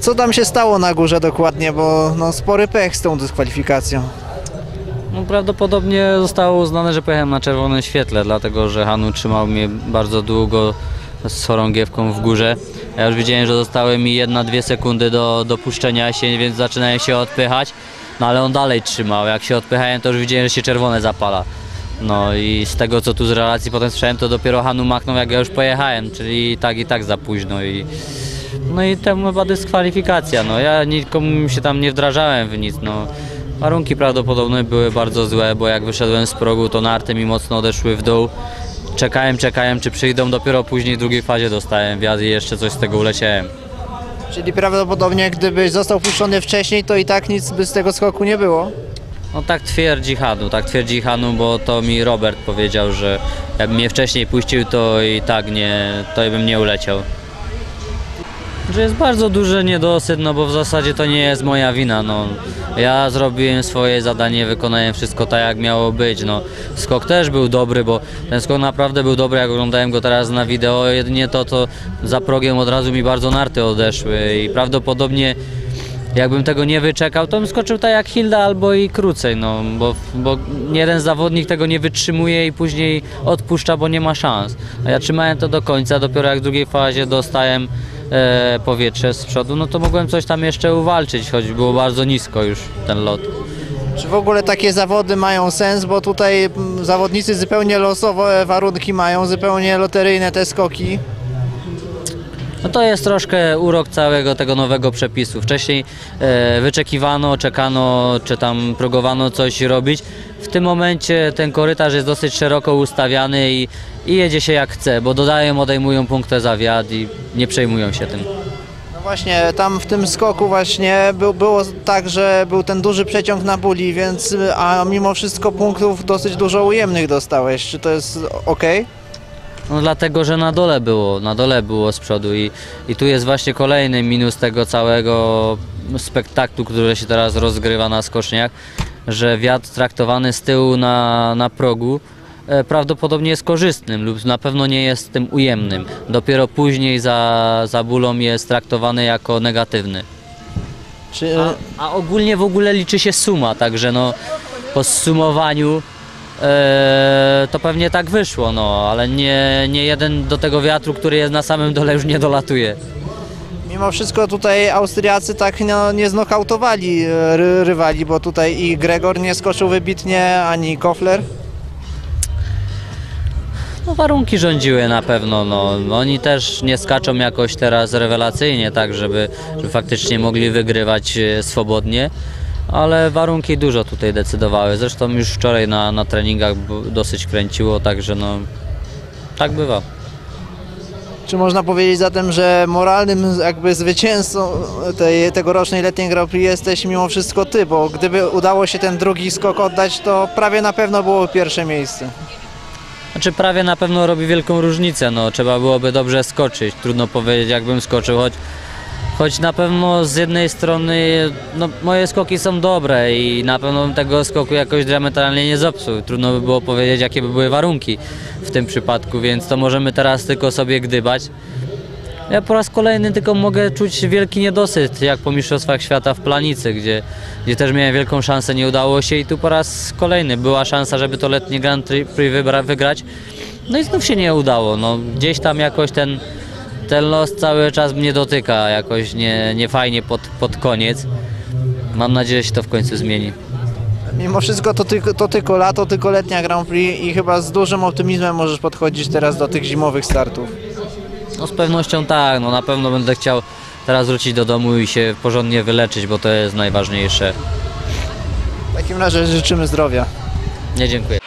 Co tam się stało na górze dokładnie, bo no, spory pech z tą dyskwalifikacją. No, prawdopodobnie zostało uznane, że pojechałem na czerwonym świetle, dlatego że Hanu trzymał mnie bardzo długo z chorągiewką w górze. Ja już widziałem, że zostały mi jedna, dwie sekundy do dopuszczenia się, więc zaczynałem się odpychać. No ale on dalej trzymał. Jak się odpychałem, to już widziałem, że się czerwone zapala. No i z tego, co tu z relacji potem słyszałem, to dopiero Hanu machnął, jak ja już pojechałem, czyli tak i tak za późno. I, no i temu chyba dyskwalifikacja. No ja nikomu się tam nie wdrażałem w nic. No. Warunki prawdopodobnie były bardzo złe, bo jak wyszedłem z progu, to narty mi mocno odeszły w dół. Czekałem, czekałem, czy przyjdą, dopiero później w drugiej fazie dostałem wiatr i jeszcze coś z tego uleciałem. Czyli prawdopodobnie gdybyś został puszczony wcześniej, to i tak nic by z tego skoku nie było. No tak twierdzi Hanu, tak twierdzi Hanu, bo to mi Robert powiedział, że jakby mnie wcześniej puścił, to i tak nie, to bym nie uleciał. Że jest bardzo duży niedosyt, no bo w zasadzie to nie jest moja wina, no. Ja zrobiłem swoje zadanie, wykonałem wszystko tak jak miało być, no. Skok też był dobry, bo ten skok naprawdę był dobry, jak oglądałem go teraz na wideo, jedynie to, to za progiem od razu mi bardzo narty odeszły i prawdopodobnie Jakbym tego nie wyczekał, to bym skoczył tak jak Hilda albo i krócej, no, bo, bo jeden zawodnik tego nie wytrzymuje i później odpuszcza, bo nie ma szans. A ja trzymałem to do końca, dopiero jak w drugiej fazie dostałem e, powietrze z przodu, no to mogłem coś tam jeszcze uwalczyć, choć było bardzo nisko już ten lot. Czy w ogóle takie zawody mają sens, bo tutaj mm, zawodnicy zupełnie losowe warunki mają, zupełnie loteryjne te skoki. No to jest troszkę urok całego tego nowego przepisu. Wcześniej e, wyczekiwano, czekano, czy tam próbowano coś robić. W tym momencie ten korytarz jest dosyć szeroko ustawiany i, i jedzie się jak chce, bo dodają, odejmują punktę za wiatr i nie przejmują się tym. No właśnie, tam w tym skoku właśnie był, było tak, że był ten duży przeciąg na buli, więc a mimo wszystko punktów dosyć dużo ujemnych dostałeś. Czy to jest ok? No dlatego, że na dole było, na dole było z przodu i, i tu jest właśnie kolejny minus tego całego spektaklu, który się teraz rozgrywa na skoczniach, że wiatr traktowany z tyłu na, na progu e, prawdopodobnie jest korzystnym lub na pewno nie jest tym ujemnym. Dopiero później za, za bólą jest traktowany jako negatywny. Czy, A, a ogólnie w ogóle liczy się suma, także no po zsumowaniu e, to pewnie tak wyszło, no ale nie, nie jeden do tego wiatru, który jest na samym dole już nie dolatuje. Mimo wszystko tutaj Austriacy tak no, nie znokautowali e, ry, rywali, bo tutaj i Gregor nie skoczył wybitnie, ani Kofler. No warunki rządziły na pewno, no. Oni też nie skaczą jakoś teraz rewelacyjnie, tak żeby, żeby faktycznie mogli wygrywać e, swobodnie, ale warunki dużo tutaj decydowały. Zresztą już wczoraj na, na treningach dosyć kręciło, także no tak bywa. Czy można powiedzieć zatem, że moralnym jakby zwycięzcą tej tegorocznej letniej Grand Prix jesteś mimo wszystko ty, bo gdyby udało się ten drugi skok oddać, to prawie na pewno byłoby pierwsze miejsce. Znaczy prawie na pewno robi wielką różnicę, no trzeba byłoby dobrze skoczyć, trudno powiedzieć jakbym skoczył, choć, choć na pewno z jednej strony no, moje skoki są dobre i na pewno bym tego skoku jakoś diametralnie nie zepsuł, trudno by było powiedzieć jakie by były warunki w tym przypadku, więc to możemy teraz tylko sobie gdybać. Ja po raz kolejny tylko mogę czuć wielki niedosyt, jak po Mistrzostwach Świata w Planicy, gdzie, gdzie też miałem wielką szansę, nie udało się i tu po raz kolejny była szansa, żeby to letnie Grand Prix wygrać. No i znów się nie udało. No, gdzieś tam jakoś ten, ten los cały czas mnie dotyka, jakoś nie, nie fajnie pod, pod koniec. Mam nadzieję, że się to w końcu zmieni. Mimo wszystko to tylko, to tylko lato, tylko letnia Grand Prix i chyba z dużym optymizmem możesz podchodzić teraz do tych zimowych startów. No z pewnością tak, no na pewno będę chciał teraz wrócić do domu i się porządnie wyleczyć, bo to jest najważniejsze. W takim razie życzymy zdrowia. Nie dziękuję.